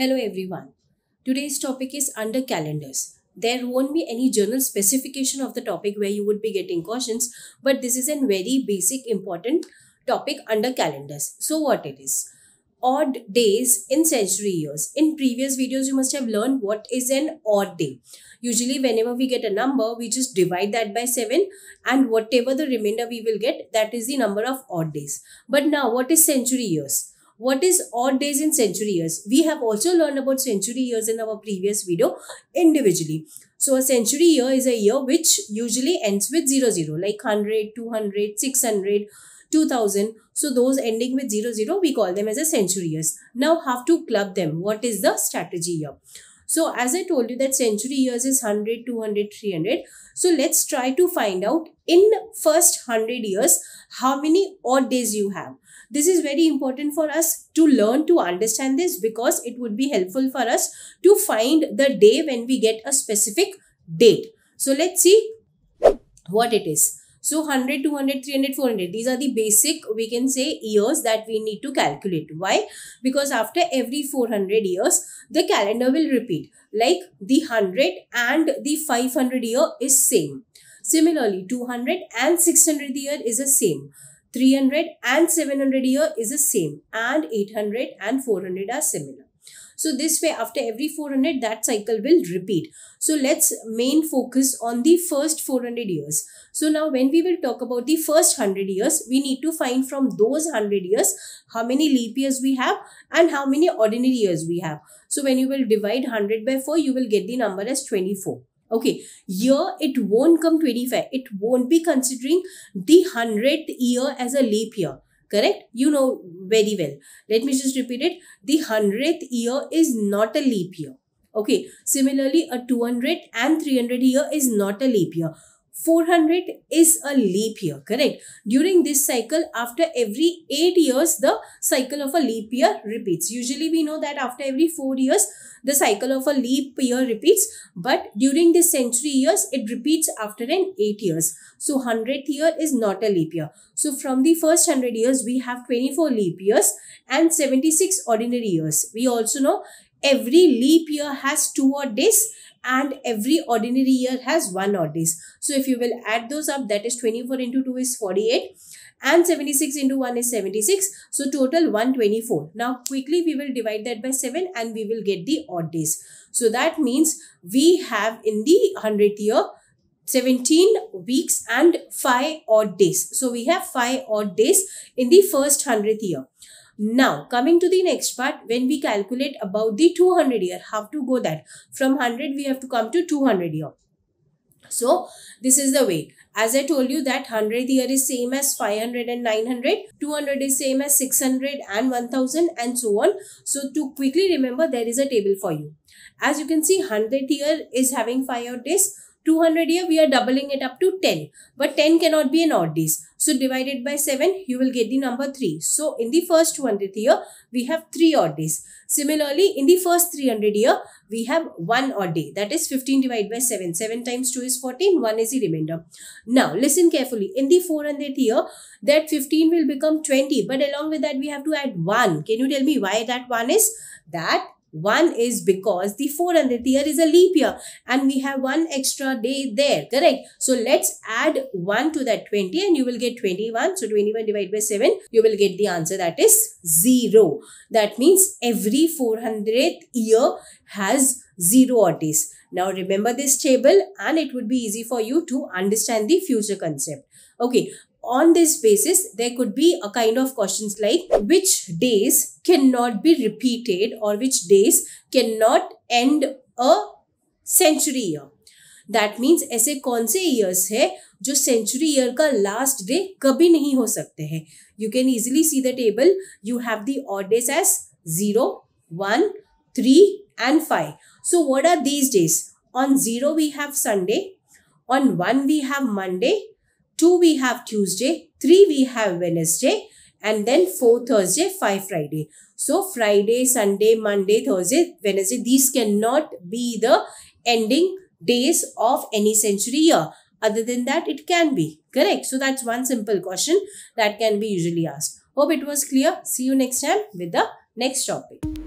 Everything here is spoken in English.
Hello everyone. Today's topic is under calendars. There won't be any journal specification of the topic where you would be getting questions, but this is a very basic important topic under calendars. So what it is? Odd days in century years. In previous videos, you must have learned what is an odd day. Usually, whenever we get a number, we just divide that by 7 and whatever the remainder we will get, that is the number of odd days. But now, what is century years? What is odd days in century years? We have also learned about century years in our previous video individually. So a century year is a year which usually ends with 00 zero, like 100 200 600 2000 so those ending with 00 we call them as a century years. Now have to club them. What is the strategy here? So as i told you that century years is 100 200 300 so let's try to find out in first 100 years how many odd days you have this is very important for us to learn to understand this because it would be helpful for us to find the day when we get a specific date. So let's see what it is. So 100, 200, 300, 400. These are the basic, we can say, years that we need to calculate. Why? Because after every 400 years, the calendar will repeat. Like the 100 and the 500 year is same. Similarly, 200 and 600 year is the same. 300 and 700 year is the same and 800 and 400 are similar. So this way after every 400 that cycle will repeat. So let's main focus on the first 400 years. So now when we will talk about the first 100 years, we need to find from those 100 years how many leap years we have and how many ordinary years we have. So when you will divide 100 by 4, you will get the number as 24. Okay, year it won't come 25. It won't be considering the 100th year as a leap year. Correct? You know very well. Let me just repeat it. The 100th year is not a leap year. Okay, similarly, a 200 and 300 year is not a leap year. 400 is a leap year, correct? During this cycle, after every 8 years, the cycle of a leap year repeats. Usually, we know that after every 4 years, the cycle of a leap year repeats. But during this century years, it repeats after an 8 years. So, 100th year is not a leap year. So, from the first 100 years, we have 24 leap years and 76 ordinary years. We also know every leap year has 2 odd days and every ordinary year has one odd days. So if you will add those up, that is 24 into 2 is 48 and 76 into 1 is 76. So total 124. Now quickly we will divide that by 7 and we will get the odd days. So that means we have in the 100th year 17 weeks and 5 odd days. So we have 5 odd days in the first 100th year. Now, coming to the next part, when we calculate about the 200 year, how to go that? From 100, we have to come to 200 year. So, this is the way. As I told you that 100 year is same as 500 and 900, 200 is same as 600 and 1000 and so on. So, to quickly remember, there is a table for you. As you can see, 100 year is having 5 odd days. 200 here, we are doubling it up to 10. But 10 cannot be an odd days. So divided by 7, you will get the number 3. So in the first 200th year, we have 3 odd days. Similarly, in the first 300 year, we have 1 odd day. That is 15 divided by 7. 7 times 2 is 14. 1 is the remainder. Now, listen carefully. In the 400th year, that 15 will become 20. But along with that, we have to add 1. Can you tell me why that 1 is? That one is because the 400th year is a leap year and we have one extra day there, correct? So let's add 1 to that 20 and you will get 21. So 21 divided by 7, you will get the answer that is 0. That means every 400th year has 0 odd days. Now remember this table and it would be easy for you to understand the future concept. Okay, on this basis, there could be a kind of questions like which days cannot be repeated or which days cannot end a century year. That means ऐसे कौन से years है जो century year का last day कभी नहीं हो सकते हैं you can easily see the table you have the odd days as zero one three and five so what are these days on zero we have Sunday on one we have Monday 2 we have Tuesday, 3 we have Wednesday, and then 4 Thursday, 5 Friday. So Friday, Sunday, Monday, Thursday, Wednesday, these cannot be the ending days of any century year. Other than that, it can be. Correct. So that's one simple question that can be usually asked. Hope it was clear. See you next time with the next topic.